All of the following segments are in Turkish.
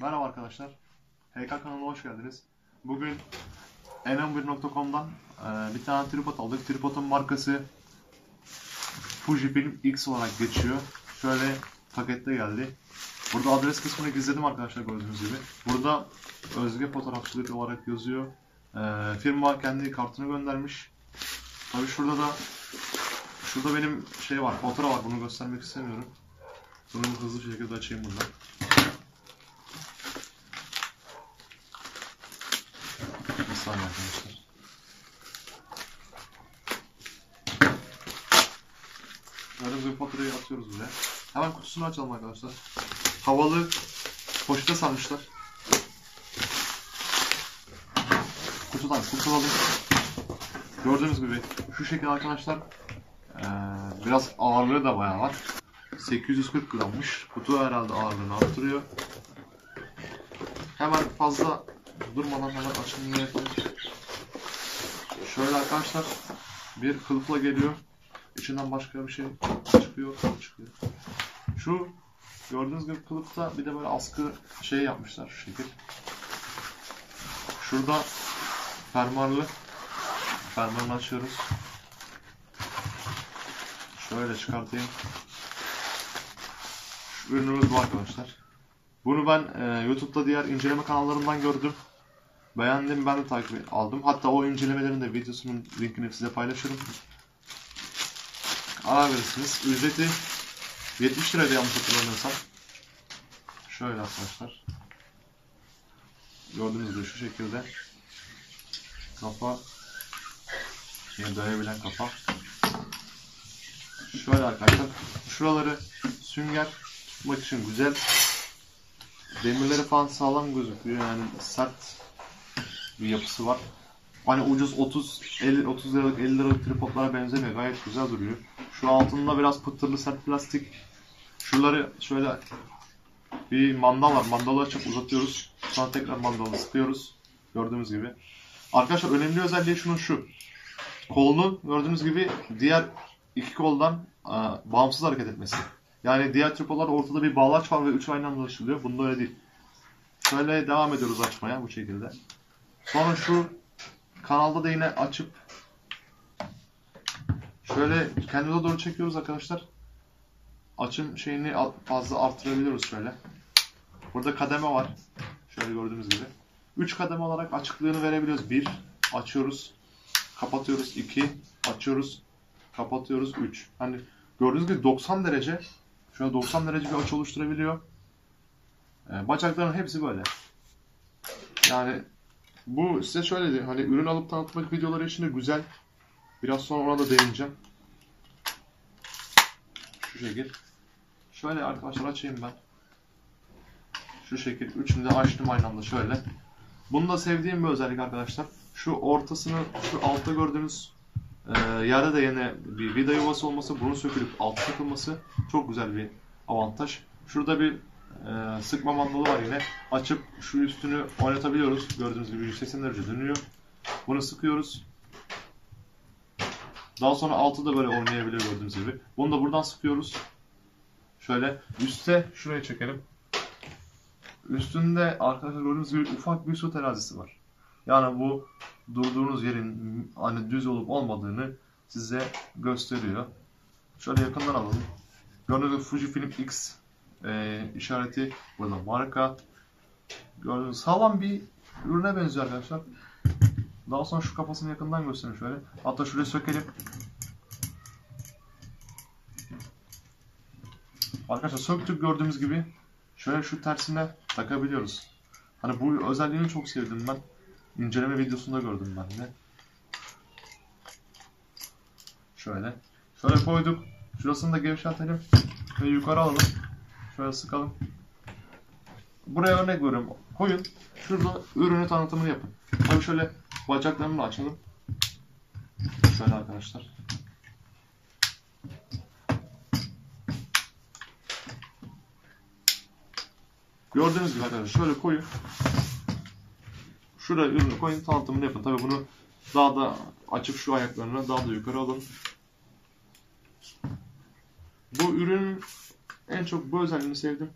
Merhaba arkadaşlar. HK kanalına hoş geldiniz. Bugün n11.com'dan e, bir tane tripod aldık. Tripodun markası Fujifilm X olarak geçiyor. Şöyle pakette geldi. Burada adres kısmını gizledim arkadaşlar gördüğünüz gibi. Burada Özge Fotoğrafçılık olarak yazıyor. E, firma kendi kartını göndermiş. Tabii şurada da şurada benim şey var, fatura var. Bunu göstermek istemiyorum. Bunu hızlı bir şekilde açayım buradan. Saniye arkadaşlar. Gördüğünüz gibi faturayı atıyoruz buraya. Hemen kutusunu açalım arkadaşlar. Havalı poşete sarmışlar. Kutudan kurtulalım. Gördüğünüz gibi şu şekilde arkadaşlar biraz ağırlığı da bayağı var. 840 grammış. Kutu herhalde ağırlığını arttırıyor. Hemen fazla durmadan hemen açılımını yapalım. Şöyle arkadaşlar bir kılıfla geliyor. İçinden başka bir şey çıkıyor. çıkıyor. Şu gördüğünüz gibi kılıfta bir de böyle askı şey yapmışlar şu şekil. Şurada fermuarlı. Fermuarını açıyoruz. Şöyle çıkartayım. Şu ürünümüz bu arkadaşlar. Bunu ben e, YouTube'da diğer inceleme kanallarından gördüm. Beğendim ben de takip aldım. Hatta o incelemelerin de videosunun linkini size paylaşırım. Karar verirsiniz. Ücreti 70 liraydı yanlış hatırlamıyorsam. Şöyle arkadaşlar. Gördüğünüz gibi şu şekilde. Kafa yine dönebilen kafa. Şöyle arkadaşlar. Şuraları sünger tutmak için güzel. Demirleri falan sağlam gözüküyor yani sert bir yapısı var. Hani ucuz 30 50 30 liralık 50 liralık tripodlara benzemiyor. Gayet güzel duruyor. Şu altında biraz pıtırlı sert plastik. Şuraları şöyle bir mandal var. Mandalı açıp uzatıyoruz. Sonra tekrar mandalı sıkıyoruz. Gördüğünüz gibi. Arkadaşlar önemli özelliği şunun şu. Kolunun gördüğünüz gibi diğer iki koldan e, bağımsız hareket etmesi. Yani diğer tripodlarda ortada bir bağlaç var ve üç aynı anda açılıyor. Bunda öyle değil. Şöyle devam ediyoruz açmaya bu şekilde. Sonra şu kanalda da yine açıp şöyle kendimize doğru çekiyoruz arkadaşlar. Açım şeyini fazla arttırabiliyoruz şöyle. Burada kademe var. Şöyle gördüğünüz gibi. 3 kademe olarak açıklığını verebiliyoruz. 1 açıyoruz. Kapatıyoruz. 2 açıyoruz. Kapatıyoruz. 3. Hani gördüğünüz gibi 90 derece şöyle 90 derece bir açı oluşturabiliyor. Ee, bacakların hepsi böyle. Yani bu size şöyle diyeyim. Hani ürün alıp tanıtmak videoları için de güzel. Biraz sonra ona da değineceğim. Şu şekil. Şöyle arkadaşlar açayım ben. Şu şekil. Üçünü de açtım aynı anda şöyle. Bunu da sevdiğim bir özellik arkadaşlar. Şu ortasını, şu altta gördüğünüz e, yerde de yine bir vida yuvası olması, bunu sökülüp altta takılması çok güzel bir avantaj. Şurada bir e, sıkma mandalı var yine. Açıp şu üstünü oynatabiliyoruz. Gördüğünüz gibi 180 derece dönüyor. Bunu sıkıyoruz. Daha sonra altı da böyle oynayabiliyor gördüğünüz gibi. Bunu da buradan sıkıyoruz. Şöyle üste şuraya çekelim. Üstünde arkadaşlar gördüğünüz gibi ufak bir su terazisi var. Yani bu durduğunuz yerin hani düz olup olmadığını size gösteriyor. Şöyle yakından alalım. Gördüğünüz gibi Fujifilm X e, işareti burada marka. Gördüğünüz sağlam bir ürüne benziyor arkadaşlar. Daha sonra şu kafasını yakından göstereyim şöyle. Hatta şuraya sökelim. Arkadaşlar söktük gördüğümüz gibi şöyle şu tersine takabiliyoruz. Hani bu özelliğini çok sevdim ben. İnceleme videosunda gördüm ben de. Şöyle. Şöyle koyduk. Şurasını da gevşetelim. Ve yukarı alalım. Şöyle sıkalım. Buraya örnek veriyorum. Koyun. Şurada ürünü tanıtımını yapın. Tabii şöyle bacaklarını açalım. Şöyle arkadaşlar. Gördüğünüz gibi arkadaşlar şöyle koyun. Şuraya ürünü koyun tanıtımını yapın. Tabii bunu daha da açıp şu ayaklarını daha da yukarı alın. Bu ürün en çok bu özelliğini sevdim.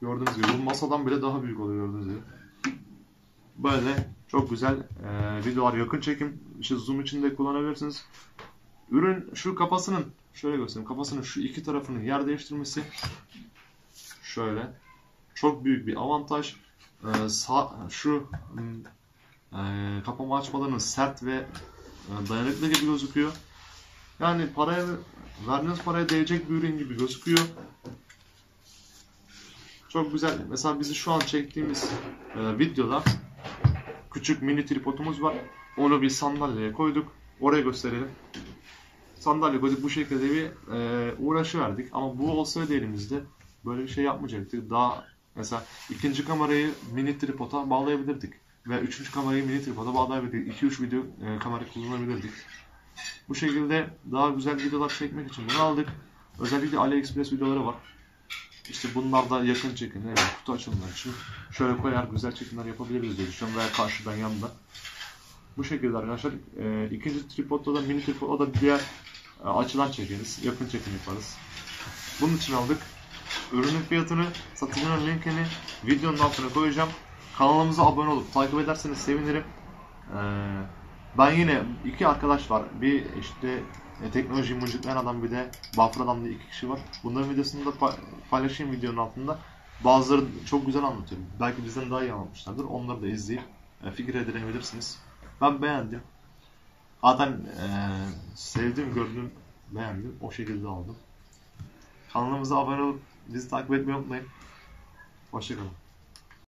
Gördüğünüz gibi bu masadan bile daha büyük oluyor gördüğünüz gibi. Böyle çok güzel e, videolar yakın çekim işte zoom içinde kullanabilirsiniz. Ürün şu kafasının şöyle göstereyim kafasının şu iki tarafının yer değiştirmesi şöyle çok büyük bir avantaj. E, sağ, şu e, kapama açmalarının sert ve e, dayanıklı gibi gözüküyor. Yani paraya verdiğiniz paraya değecek bir ürün gibi gözüküyor. Çok güzel. Mesela bizi şu an çektiğimiz e, videoda küçük mini tripodumuz var. Onu bir sandalyeye koyduk. Oraya gösterelim. Sandalye koyduk bu şekilde bir e, uğraşı verdik. Ama bu olsaydı elimizde böyle bir şey yapmayacaktık. Daha mesela ikinci kamerayı mini tripoda bağlayabilirdik. Ve üçüncü kamerayı mini tripoda bağlayabilirdik. 2-3 video e, kamera kullanabilirdik. Bu şekilde daha güzel videolar çekmek için bunu aldık. Özellikle AliExpress videoları var. İşte bunlar da yakın çekim, evet, kutu açılımları için şöyle koyar güzel çekimler yapabiliriz diye düşünüyorum veya karşıdan yanında. Bu şekilde arkadaşlar. E, ikinci tripodda da mini tripodda da diğer e, açıdan çekeriz. Yakın çekim yaparız. Bunun için aldık. Ürünün fiyatını, satıcının linkini videonun altına koyacağım. Kanalımıza abone olup takip ederseniz sevinirim. Ee, ben yine iki arkadaş var. Bir işte e, teknoloji mucitleyen adam bir de Bafra'dan da iki kişi var. Bunların videosunu da pa- paylaşayım videonun altında. Bazıları çok güzel anlatıyor. Belki bizden daha iyi anlatmışlardır. Onları da izleyip e, fikir edinebilirsiniz. Ben beğendim. Zaten e, sevdim, gördüm, beğendim. O şekilde aldım. Kanalımıza abone olup bizi takip etmeyi unutmayın. Hoşçakalın.